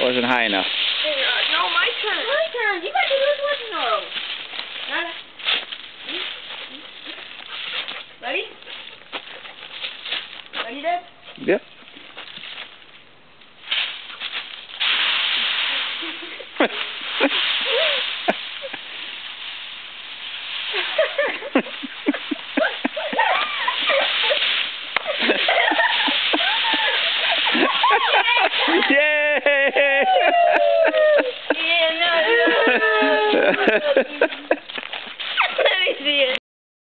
It Wasn't high enough. And, uh, no, my turn. My turn. You got to do this one. No. Ready? Ready, Dad? Yep. yeah yeah, no, no, no, Let me see it.